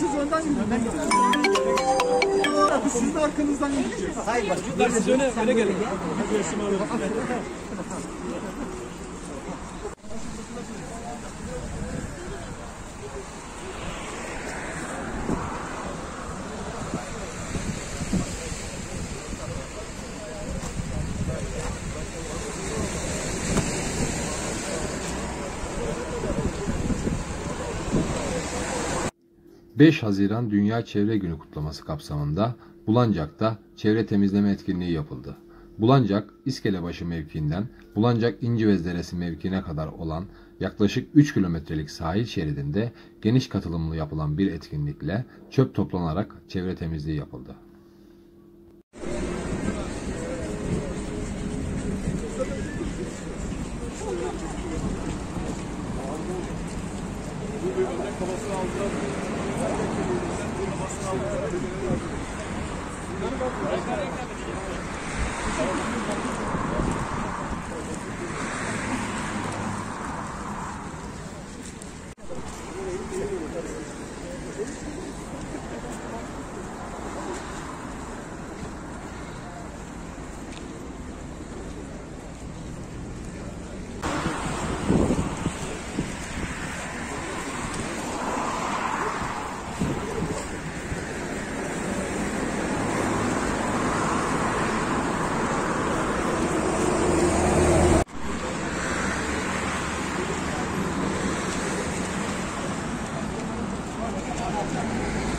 arkanızdan gidin. Ben Siz de arkanızdan gideceksiniz. Hayır bak. Siz öne, öne gelin. ...5 Haziran Dünya Çevre Günü kutlaması kapsamında Bulancak'ta çevre temizleme etkinliği yapıldı. Bulancak, İskelebaşı mevkiinden Bulancak İncivezderesi Deresi mevkiine kadar olan yaklaşık 3 kilometrelik sahil şeridinde geniş katılımlı yapılan bir etkinlikle çöp toplanarak çevre temizliği yapıldı. Bunları bak. 何?